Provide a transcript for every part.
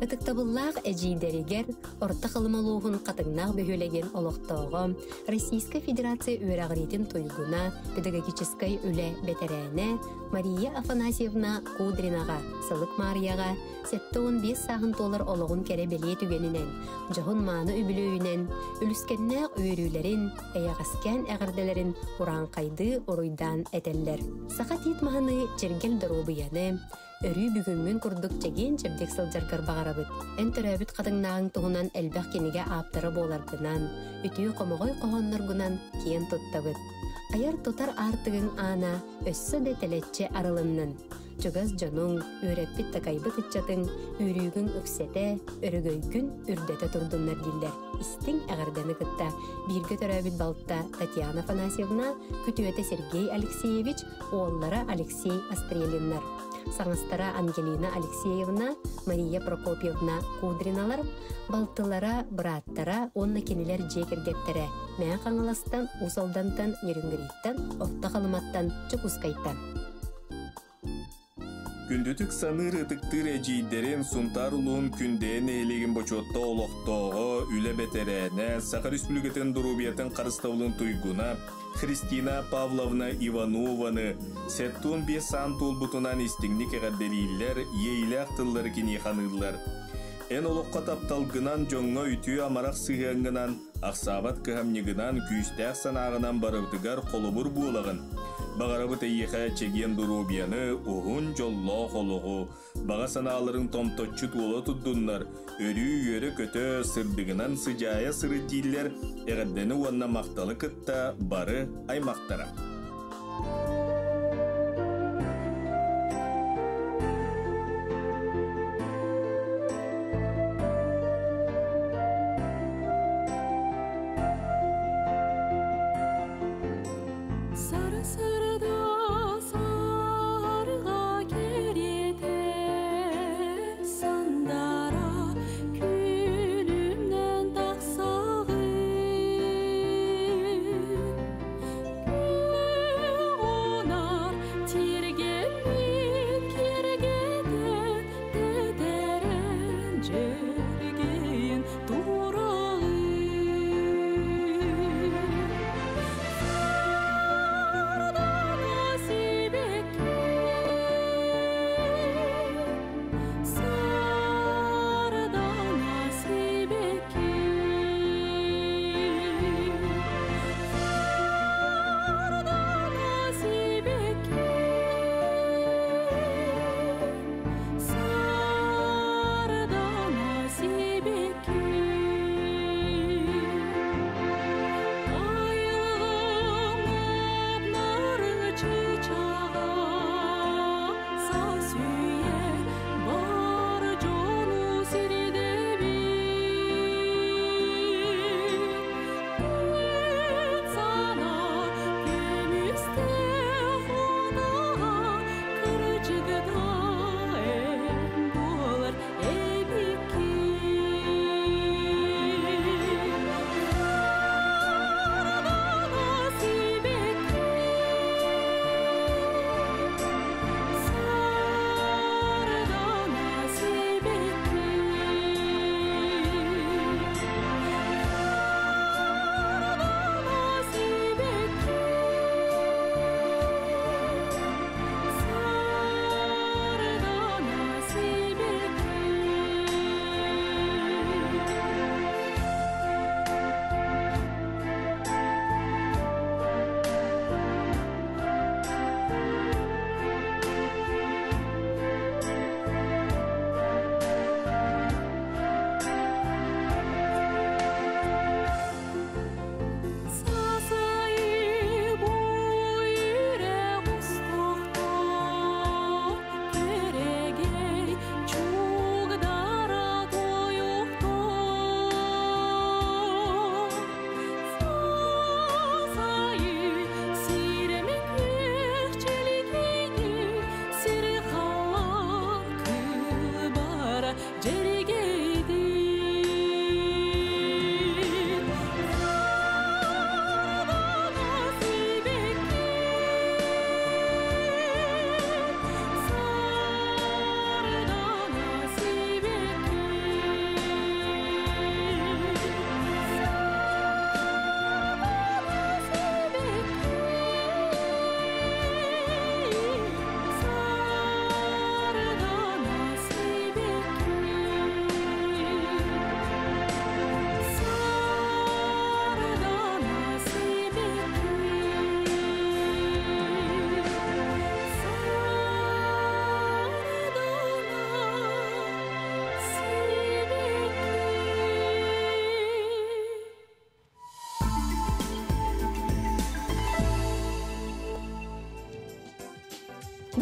Ытыктабыллаах эжийдеригер орта кылымалуухун катыгнаах бөһүлеген олохтоого Российская Федерация үөрагыритин туйгуна педагогической үле бетерээне Мария Афанасьевна Кудринага, Сылык Марияга, сетте бес сағын толар ологун кере белие түгенинен, жоғын мааны үбілөйінен, үліскеннәк үйрүлерин, эяғаскен әғірделерин уран қайды уруйдан этеллер. Сақа тит маны жергел дұрубияны, өрүй бүгүнгүн курдук чеген чебдек сылжаргар багарабыт. Эн төрөбүт кадыңнаан туһунан элбэх кенеге аптары боларгынан, үтүү комогой когонноргунан киен туттабыт. Аяр тутар артыгын ана өссө де телетче арылыннын. Чугас жонуң, үйрәппит такайбыт ытчатын, үйрүүгүн өксете, өрөгөйгүн үрдете турдуннар диллер. Истиң әгәрдәне кытта. Бирге төрәбит балта Татьяна Афанасьевна, күтүөте Сергей Алексеевич, ооллара Алексей Астрелиннар саңыстара Ангелина Алексеевна, Мария Прокопьевна Кудриналар, балтылара, браттара, онна кенелер жекергеттере, мәң қаңыластан, усалдантан, нерүнгіриттан, отта қалыматтан, чукускайттан. Күндүтүк саныр ытыктыр эжийдерин сунтар улуун күндээн эйлеген бочотто олохтоого үле бетерээне Саха Республикатын Дурубиятын карыстабылын туйгуна Христина Павловна Иванованы сеттун бес сан тулбутунан истиңник эгерделииллер ейлах тыллар кини ханыллар. Эн олоққа тапталгынан жоңға үтүү амарақ сыгаңгынан, ақсабат кыхамнигынан күйістәк санағынан барыбдыгар қолыбыр буылағын. Бағарабыт эйеха чеген дурубияны уһун жолло холугу. Бага санааларын томточчу туола tudдуннар. Өрү өрө көтө сырдыгынан сыжая сыры тииллер эгердени уанна макталы кытта бары аймактара.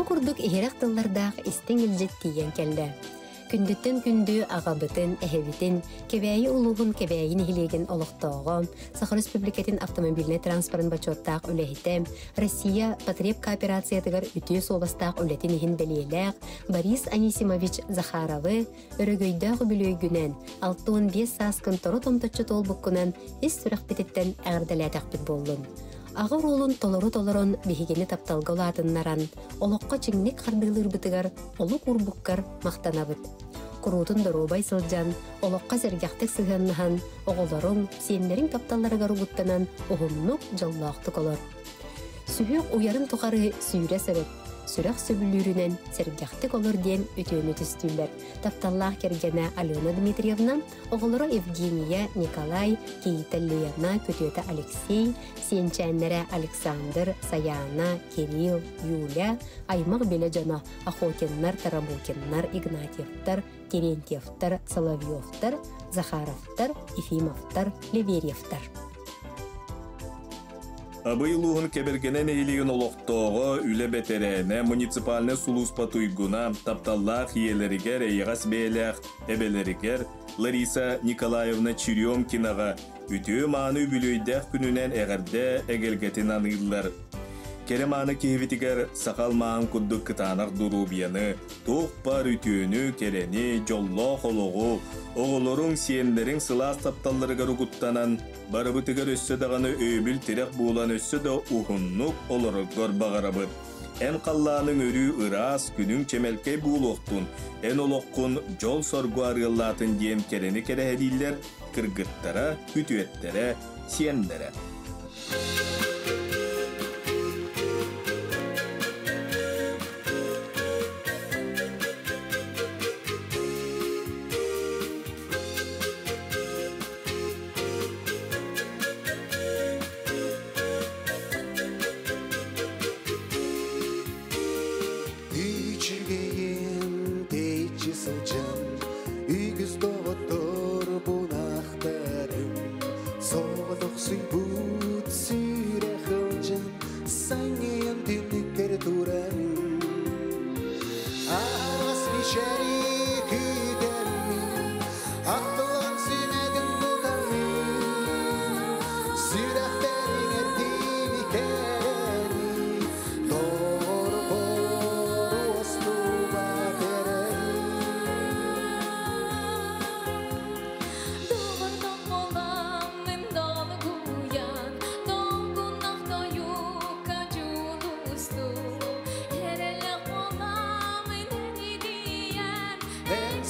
Курдук иһирэх тыллардаах истиң илжет тиийэн келле. Күндүттен күндү агабытын, эһебитин, кебәйи улугун кебәйин ихилеген олохтоого, Сахар Республикатын автомобильне транспортын бачоттаах үлэхите, Россия потреб кооперациятыгар үтүү собастаах үлетин ихин белиелээх Борис Анисимович Захаровы өрөгөйдөөх бүлөйгүнен 65 сааскын торо томточчу толбуккунан ис сүрэхпититтен әгәрдэлээтэхпит боллун. Ағыр олын толору толорон бихигени тапталголаатыннаран, олоққа чиңник хардылырбытыгар, олук урбуккар мақтанабыт. Курутун доробай сылжан, олоққа зергяхтык сыгыннахан, оголорун, сиеннерин тапталларыгар угуттанан, оһуннук жаллаахты колор. Сүйек уярын тухары сүйрэ сырыт, сүрэх сөбүлүүрүнен сергяхтык олор диэн үтөөнү түстүүлэр. Тапталлаах кергене Алена Дмитриевна, оголоро Евгения, Николай, Кейта Лена, Алексей, сиенчәннәре Александр, Саяна, Кирилл, Юля, Аймак беле жана Охотиннар, Тарабукиннар, Игнатьевтар, Терентьевтар, Соловьевтар, Захаровтар, Ефимовтар, Леверьевтар. Абыйлуғын кебергенен эйлигин олоқтоғы үле бетерене муниципальны сулуспа туйгуна тапталлах иелеригер эйгас бейлях эбелеригер Лариса Николаевна Черемкинаға үтүү мааны бүлөйдәк күнүнен эгерде эгелгетин аныллар. Кереманы киһибитигер сақал маан курдук кытаанах дурубияны, туох бар үтүүнү керени, жолло хологу, оголорун сиенлерин сылаас тапталларыгар угуттанан, барыбытыгар өссө даганы өйбүл тирек буулан өссө да ухуннук олороггор багарабыт. Эн қалланың өрү ыраас күнүң чемелкей буулуқтун, эн олоққун жол соргу арыыллатын диен керени керехедиллер кыргыттара, үтүеттере, сиенлере.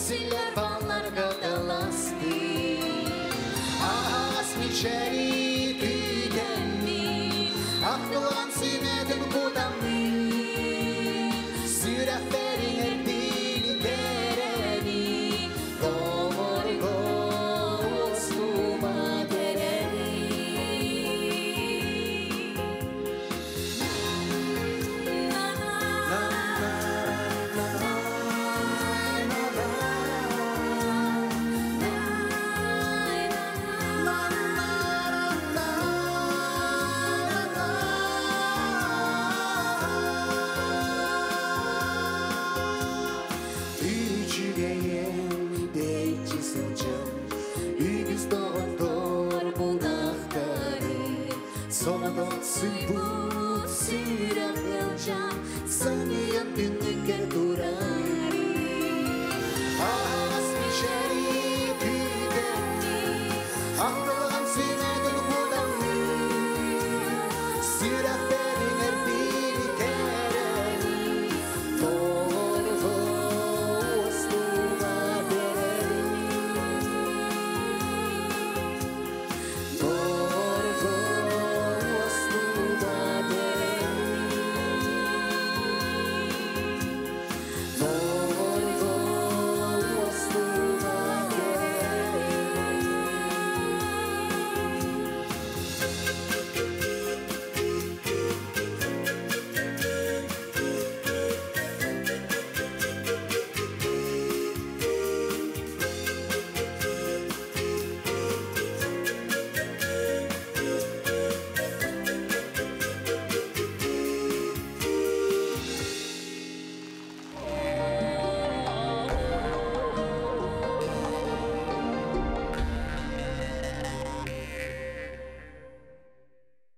Ensiller ballar gadalasti Ағас мишәри I'm dancing